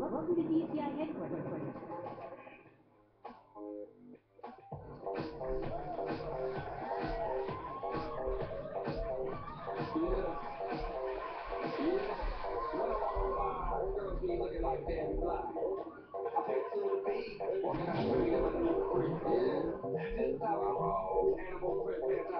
Welcome to DCI headquarters. Girls be looking like damn fly. I pick to the beat, walking out the street like a little freak. Yeah, this is how I roll. Animal print pants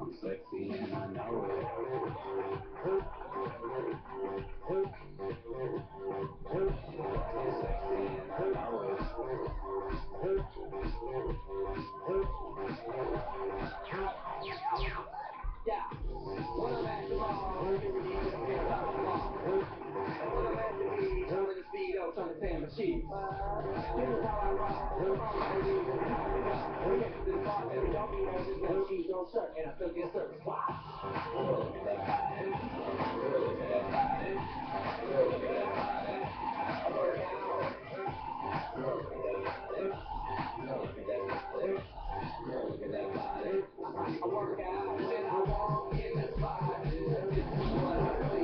I'm sexy and I know it. Yeah. When I'm at same machines. The wrong I Work out. And I walk in the spot. This is what I see.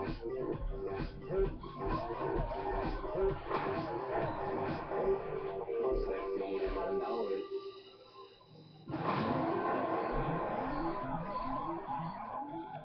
Let's go. Let's go.